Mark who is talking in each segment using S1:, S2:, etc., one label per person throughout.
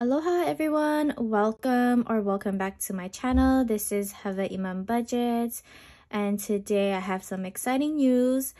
S1: Aloha everyone, welcome or welcome back to my channel. This is Hawaii Mom Budgets and today I have some exciting news.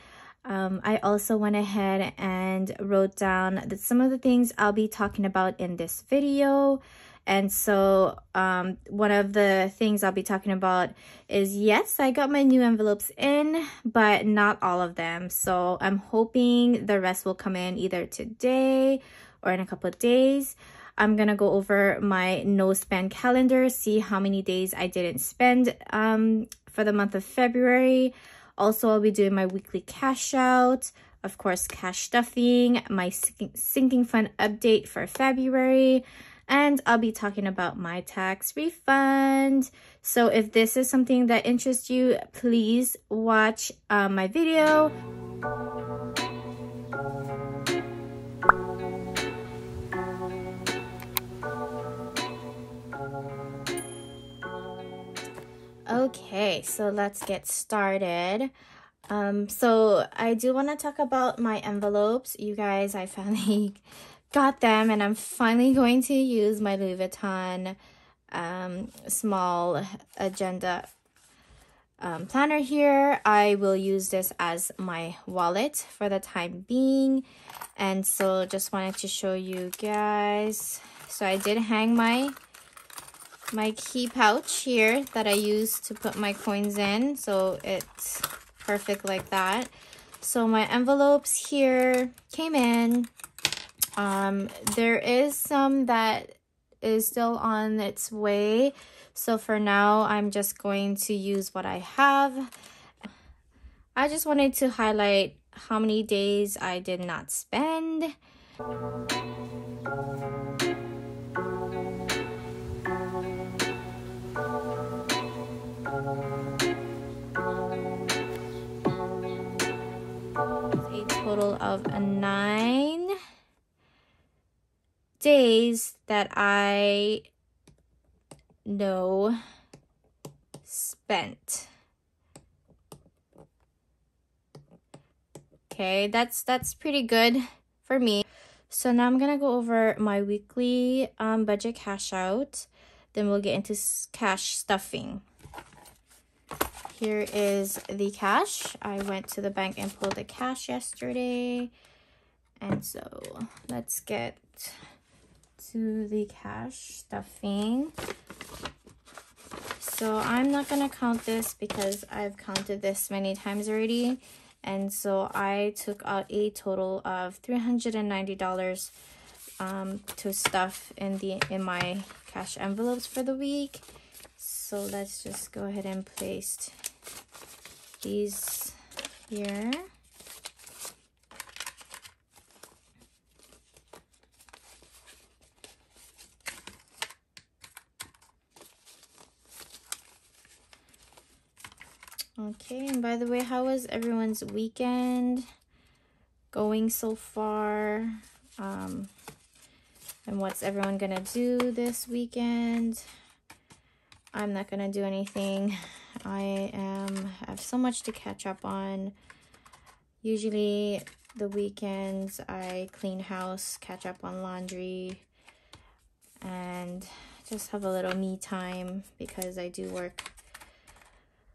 S1: Um, I also went ahead and wrote down some of the things I'll be talking about in this video. And so um, one of the things I'll be talking about is yes, I got my new envelopes in, but not all of them. So I'm hoping the rest will come in either today or in a couple of days. I'm gonna go over my no spend calendar, see how many days I didn't spend um, for the month of February. Also, I'll be doing my weekly cash out, of course, cash stuffing, my sinking fund update for February, and I'll be talking about my tax refund. So if this is something that interests you, please watch uh, my video. Okay, so let's get started. Um, so I do want to talk about my envelopes. You guys, I finally got them and I'm finally going to use my Louis Vuitton um, small agenda um, planner here. I will use this as my wallet for the time being. And so just wanted to show you guys. So I did hang my my key pouch here that I use to put my coins in. So it's perfect like that. So my envelopes here came in. Um, there is some that is still on its way. So for now, I'm just going to use what I have. I just wanted to highlight how many days I did not spend. Of nine days that I no spent. Okay, that's that's pretty good for me. So now I'm gonna go over my weekly um, budget cash out. Then we'll get into cash stuffing. Here is the cash. I went to the bank and pulled the cash yesterday. And so let's get to the cash stuffing. So I'm not going to count this because I've counted this many times already. And so I took out a total of $390 um, to stuff in the in my cash envelopes for the week. So let's just go ahead and place these here. Okay, and by the way, how was everyone's weekend going so far? Um, and what's everyone gonna do this weekend? I'm not gonna do anything. I am have so much to catch up on. Usually the weekends I clean house, catch up on laundry, and just have a little me time because I do work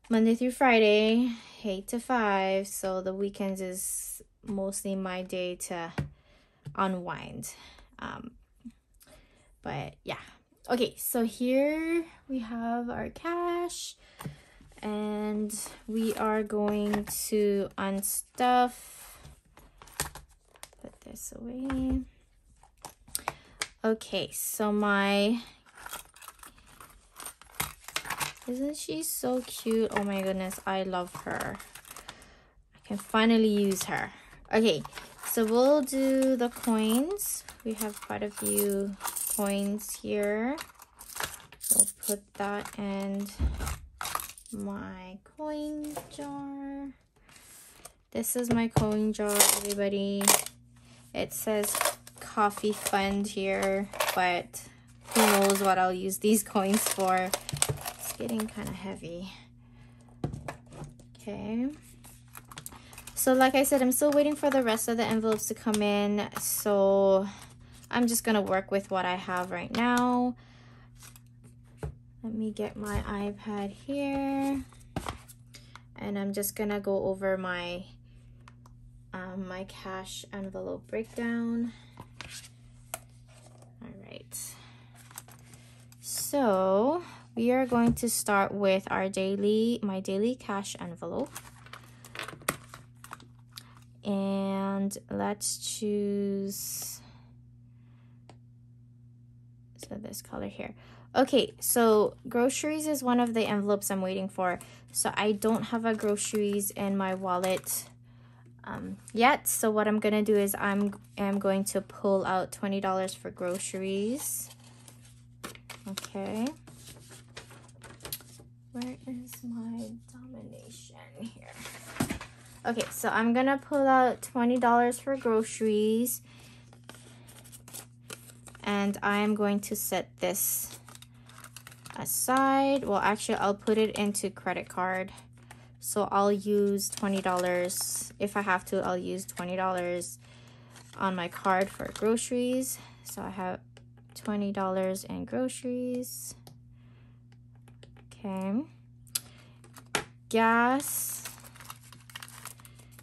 S1: Monday through Friday, 8 to 5. So the weekends is mostly my day to unwind. Um, but yeah, okay so here we have our cash and we are going to unstuff. Put this away. Okay so my isn't she so cute? Oh my goodness i love her. I can finally use her. Okay so we'll do the coins. We have quite a few coins here. We'll put that in my coin jar. This is my coin jar, everybody. It says coffee fund here, but who knows what I'll use these coins for. It's getting kind of heavy. Okay. So like I said, I'm still waiting for the rest of the envelopes to come in. So I'm just gonna work with what I have right now. Let me get my iPad here. And I'm just gonna go over my um, my cash envelope breakdown. All right. So we are going to start with our daily, my daily cash envelope. And let's choose, so this color here. Okay, so groceries is one of the envelopes I'm waiting for. So I don't have a groceries in my wallet um, yet. So what I'm going to do is I'm, I'm going to pull out $20 for groceries. Okay. Where is my domination here? Okay, so I'm going to pull out $20 for groceries. And I'm going to set this aside. Well, actually, I'll put it into credit card. So I'll use $20. If I have to, I'll use $20 on my card for groceries. So I have $20 in groceries. Okay. Gas.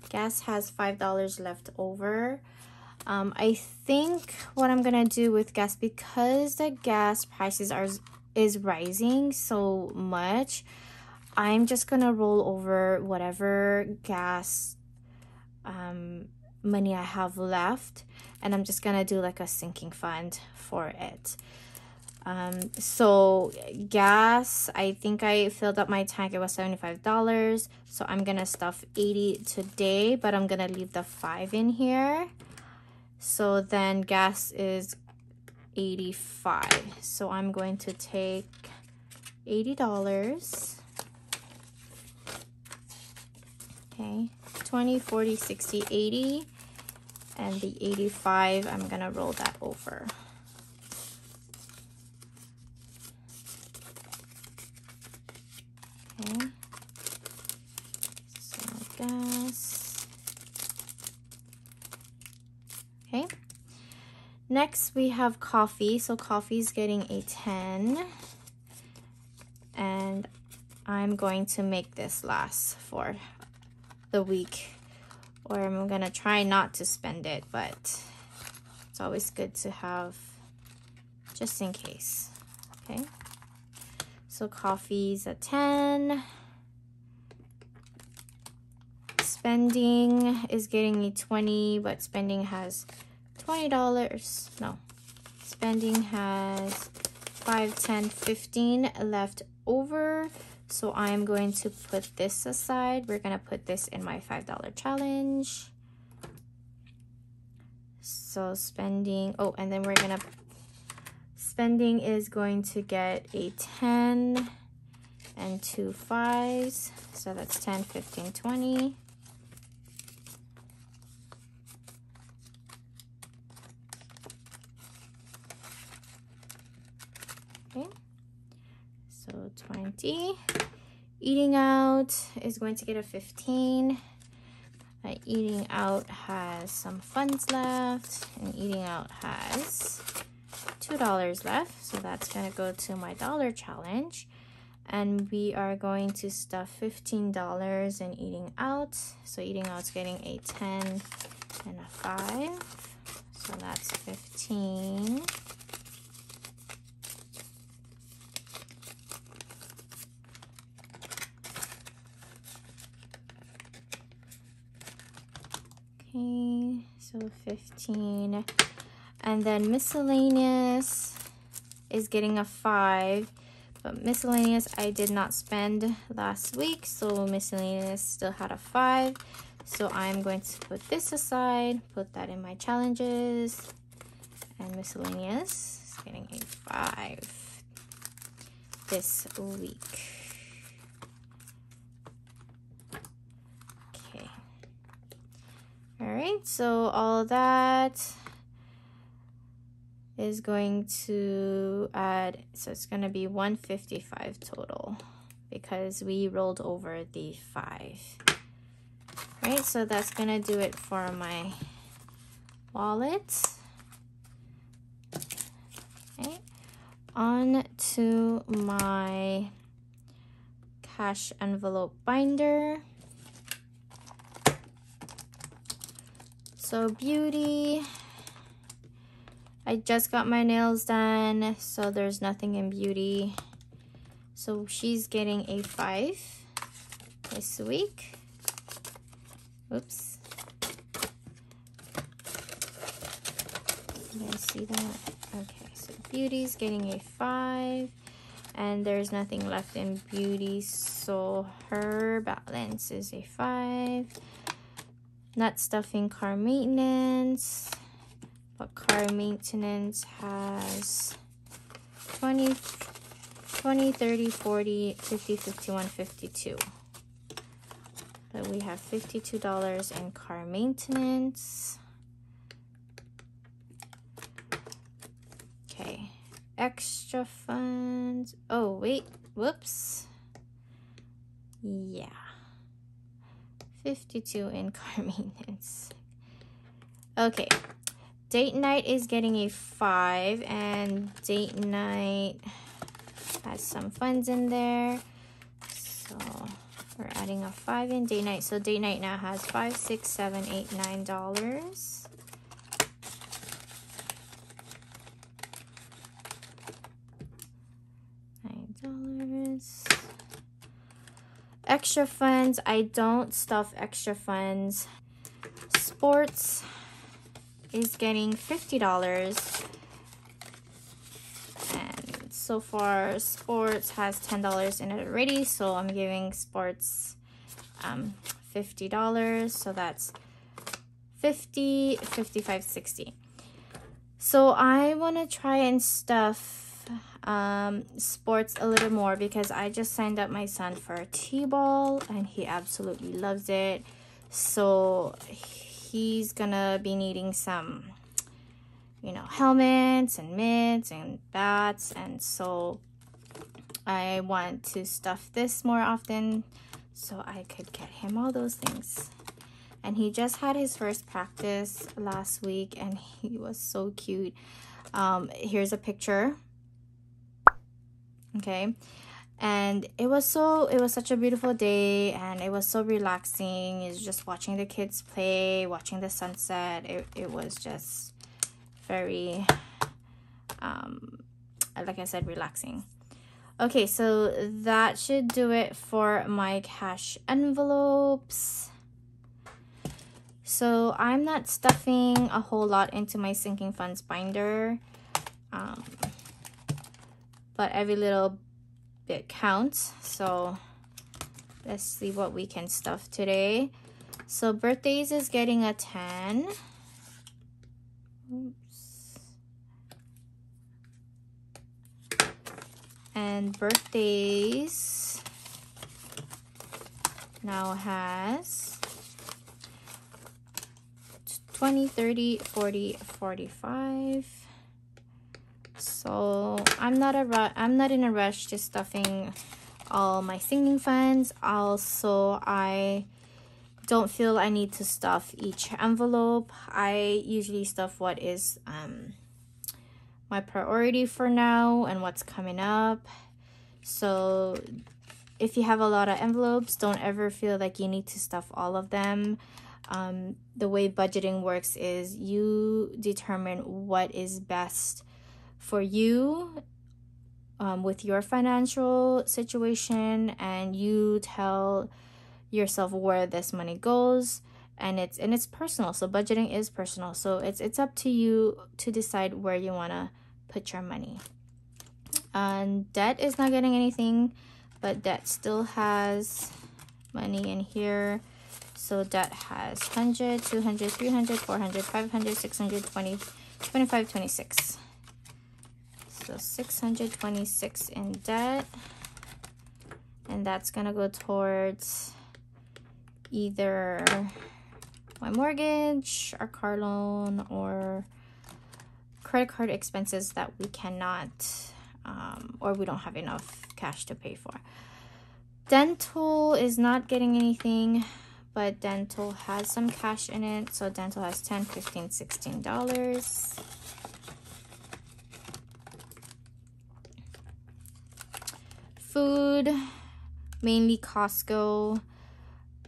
S1: Gas has $5 left over. Um, I think what I'm gonna do with gas because the gas prices are is rising so much I'm just gonna roll over whatever gas um, money I have left and I'm just gonna do like a sinking fund for it. Um, so gas, I think I filled up my tank, it was $75. So I'm gonna stuff 80 today, but I'm gonna leave the five in here. So then gas is 85. So I'm going to take $80 okay 20 40 60 80 and the 85 I'm gonna roll that over. Okay. So gas okay next we have coffee. So coffee is getting a 10 and I'm going to make this last for the week. Or I'm gonna try not to spend it but it's always good to have just in case. Okay. So coffee's a 10 spending is getting me 20 but spending has $20 no spending has 5 10 15 left over so I'm going to put this aside. We're going to put this in my $5 challenge. So spending, oh, and then we're going to, spending is going to get a 10 and two fives. So that's 10, 15, 20. Okay. So 20. Eating out is going to get a 15. Uh, eating out has some funds left. And eating out has $2 left. So that's going to go to my dollar challenge. And we are going to stuff $15 in eating out. So eating out's getting a 10 and a 5. So that's 15. Okay, so 15. And then miscellaneous is getting a 5. But miscellaneous I did not spend last week, so miscellaneous still had a 5. So I'm going to put this aside, put that in my challenges. And miscellaneous is getting a 5 this week. All right, so all that is going to add, so it's going to be 155 total because we rolled over the five. Right, so that's going to do it for my wallet. Okay, on to my cash envelope binder. So beauty. I just got my nails done, so there's nothing in beauty. So she's getting a five this week. Oops. Did I see that? Okay, so beauty's getting a five and there's nothing left in beauty so her balance is a five not stuffing car maintenance but car maintenance has 20 20 30 40 50 51 52 but we have $52 in car maintenance. Okay extra funds. Oh wait whoops. Yeah 52 in car maintenance okay date night is getting a five and date night has some funds in there. So we're adding a five in date night. So date night now has five six seven eight nine dollars extra funds. I don't stuff extra funds. Sports is getting $50 and so far sports has $10 in it already so i'm giving sports um, $50 so that's 50 55 60 so i want to try and stuff um, sports a little more because I just signed up my son for T-ball and he absolutely loves it. So he's gonna be needing some, you know, helmets and mitts and bats. And so I want to stuff this more often so I could get him all those things. And he just had his first practice last week and he was so cute. Um, here's a picture okay? And it was so it was such a beautiful day and it was so relaxing. It's just watching the kids play watching the sunset. It, it was just very um like i said relaxing. Okay so that should do it for my cash envelopes. So i'm not stuffing a whole lot into my sinking funds binder. Um but every little bit counts. So let's see what we can stuff today. So birthdays is getting a 10. Oops. And birthdays now has 20, 30, 40, 45 so i'm not a i'm not in a rush to stuffing all my sinking funds. Also i don't feel i need to stuff each envelope. I usually stuff what is um my priority for now and what's coming up. So if you have a lot of envelopes don't ever feel like you need to stuff all of them. Um, the way budgeting works is you determine what is best for you um, with your financial situation and you tell yourself where this money goes and it's and it's personal. So budgeting is personal. So it's it's up to you to decide where you want to put your money. And debt is not getting anything but debt still has money in here. So debt has 100 200 300 400 500 620 25 26 so 626 in debt. And that's gonna go towards either my mortgage, our car loan, or credit card expenses that we cannot um, or we don't have enough cash to pay for. Dental is not getting anything, but dental has some cash in it. So dental has 10, 15, 16 dollars. Food, mainly Costco.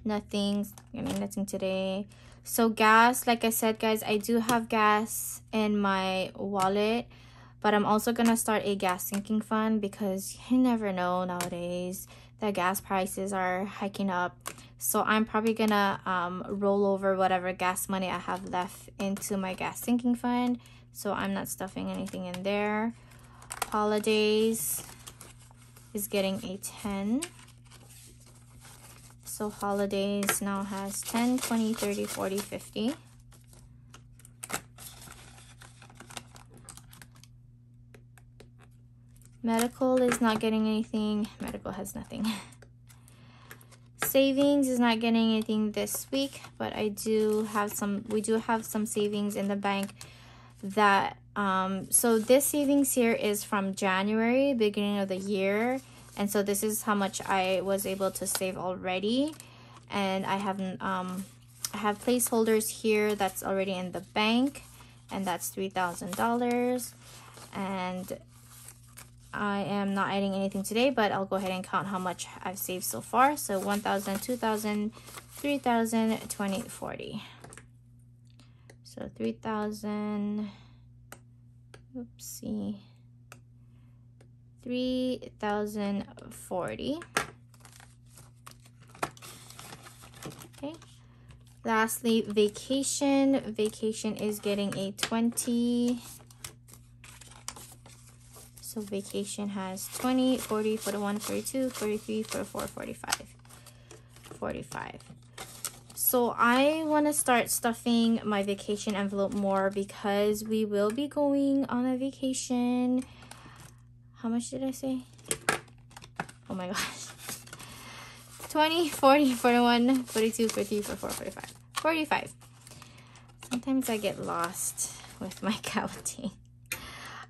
S1: Nothing, I mean, nothing today. So gas, like I said, guys, I do have gas in my wallet. But I'm also going to start a gas sinking fund because you never know nowadays The gas prices are hiking up. So I'm probably going to um, roll over whatever gas money I have left into my gas sinking fund. So I'm not stuffing anything in there. Holidays is getting a 10. So holidays now has 10, 20, 30, 40, 50. Medical is not getting anything. Medical has nothing. savings is not getting anything this week, but I do have some, we do have some savings in the bank that, um, so this savings here is from January, beginning of the year. And so this is how much I was able to save already. And I haven't, um, I have placeholders here that's already in the bank and that's $3,000. And I am not adding anything today, but I'll go ahead and count how much I've saved so far. So 1,000, 2,000, 3,000, 20, 40. So 3,000, oopsie, 3,040. Okay. Lastly, vacation. Vacation is getting a 20. So vacation has 20, 40, 41, 42, 43, 44, 45. 45. So I want to start stuffing my vacation envelope more because we will be going on a vacation. How much did I say? Oh my gosh. 20, 40, 41, 42, 43, 44, 45. 45. Sometimes I get lost with my counting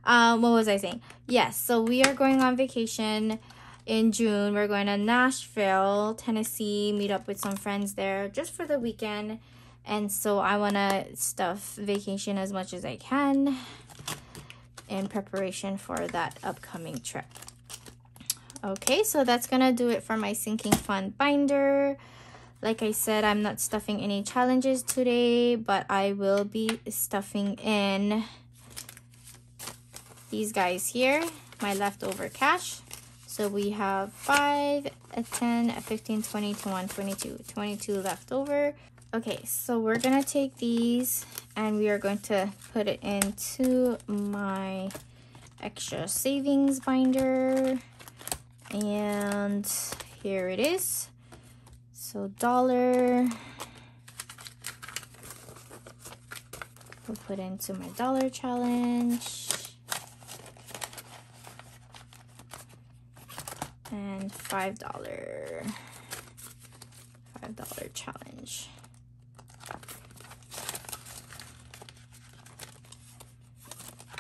S1: um, what was I saying? Yes, so we are going on vacation in June. We're going to Nashville, Tennessee, meet up with some friends there just for the weekend. And so I want to stuff vacation as much as I can in preparation for that upcoming trip. Okay, so that's going to do it for my sinking fund binder. Like I said, I'm not stuffing any challenges today, but I will be stuffing in these guys here, my leftover cash. So we have 5, a 10, a 15, 20, 21, 22, 22 left over. Okay, so we're going to take these and we are going to put it into my extra savings binder. And here it is. So dollar. We'll put into my dollar challenge. And five dollar five dollar challenge.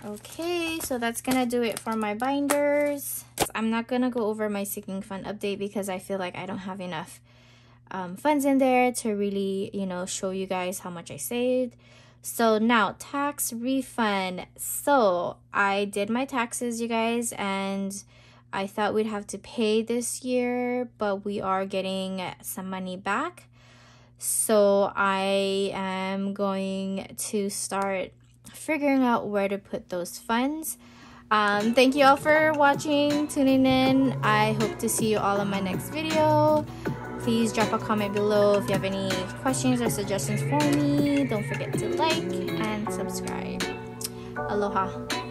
S1: Okay so that's gonna do it for my binders. I'm not gonna go over my sinking fund update because i feel like i don't have enough um, funds in there to really you know show you guys how much i saved. So now tax refund. So i did my taxes you guys and I thought we'd have to pay this year, but we are getting some money back. So I am going to start figuring out where to put those funds. Um, thank you all for watching, tuning in. I hope to see you all in my next video. Please drop a comment below if you have any questions or suggestions for me. Don't forget to like and subscribe. Aloha.